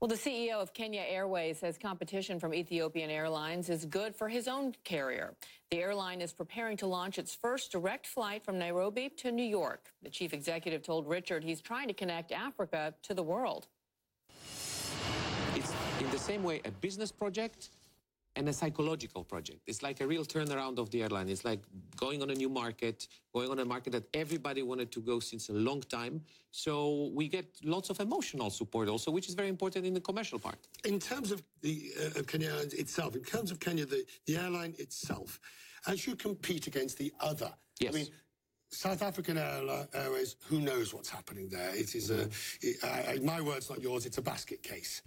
Well, the CEO of Kenya Airways says competition from Ethiopian Airlines is good for his own carrier. The airline is preparing to launch its first direct flight from Nairobi to New York. The chief executive told Richard he's trying to connect Africa to the world. It's in the same way a business project and a psychological project. It's like a real turnaround of the airline. It's like going on a new market, going on a market that everybody wanted to go since a long time. So we get lots of emotional support also, which is very important in the commercial part. In terms of the uh, of Kenya itself, in terms of Kenya, the, the airline itself, as you compete against the other, Yes. I mean, South African Airways, who knows what's happening there? It is a, it, I, my word's not yours, it's a basket case.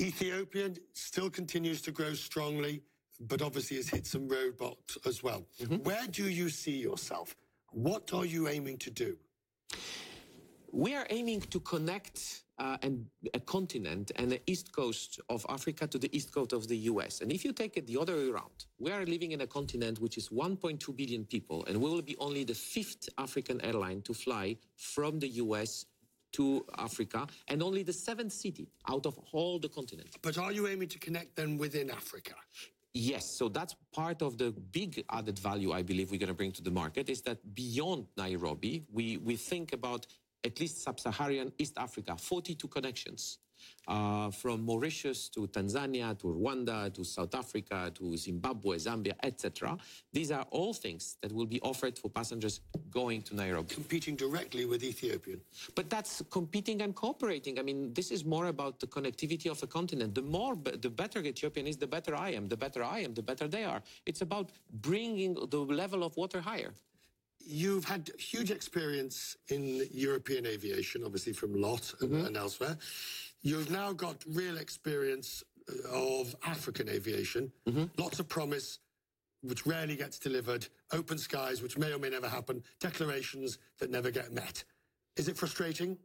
Ethiopian still continues to grow strongly, but obviously has hit some roadblocks as well. Where do you see yourself? What are you aiming to do? We are aiming to connect uh, and a continent and the east coast of Africa to the east coast of the US. And if you take it the other way around, we are living in a continent which is 1.2 billion people, and we will be only the fifth African airline to fly from the US to Africa, and only the seventh city out of all the continent. But are you aiming to connect them within Africa? Yes, so that's part of the big added value I believe we're going to bring to the market is that beyond Nairobi, we, we think about at least sub-Saharan East Africa, 42 connections uh, from Mauritius to Tanzania to Rwanda to South Africa to Zimbabwe, Zambia, etc. These are all things that will be offered for passengers going to Nairobi. Competing directly with Ethiopian. But that's competing and cooperating. I mean, this is more about the connectivity of the continent. The more, the better Ethiopian is, the better I am. The better I am, the better they are. It's about bringing the level of water higher. You've had huge experience in European aviation, obviously from LOT and, and elsewhere. You've now got real experience uh, of African aviation. Lots of promise, which rarely gets delivered. Open skies, which may or may never happen. Declarations that never get met. Is it frustrating?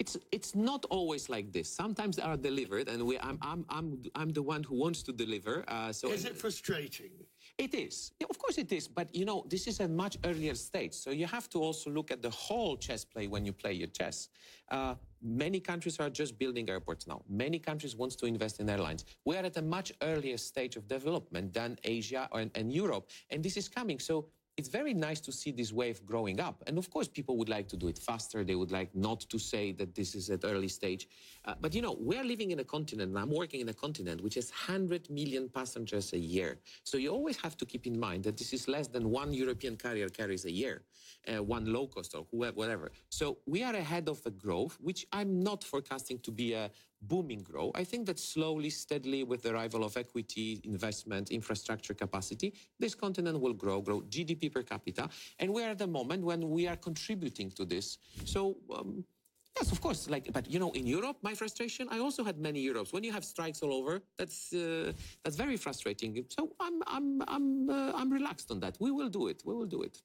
It's it's not always like this. Sometimes they are delivered, and we, I'm I'm I'm I'm the one who wants to deliver. Uh, so Is it frustrating? It is. Of course it is. But you know, this is a much earlier stage. So you have to also look at the whole chess play when you play your chess. Uh, many countries are just building airports now. Many countries want to invest in airlines. We are at a much earlier stage of development than Asia and, and Europe. And this is coming. So it's very nice to see this wave growing up. And of course, people would like to do it faster. They would like not to say that this is at early stage. Uh, but you know, we're living in a continent, and I'm working in a continent which has 100 million passengers a year. So you always have to keep in mind that this is less than one European carrier carries a year, uh, one low cost or whoever, whatever. So we are ahead of the growth, which I'm not forecasting to be a booming growth. I think that slowly, steadily, with the arrival of equity, investment, infrastructure capacity, this continent will grow, grow GDP per capita. And we are at the moment when we are contributing to this. So, um, yes, of course. Like, but you know, in Europe, my frustration, I also had many Europes. When you have strikes all over, that's uh, that's very frustrating. So I'm I'm I'm uh, I'm relaxed on that. We will do it. We will do it.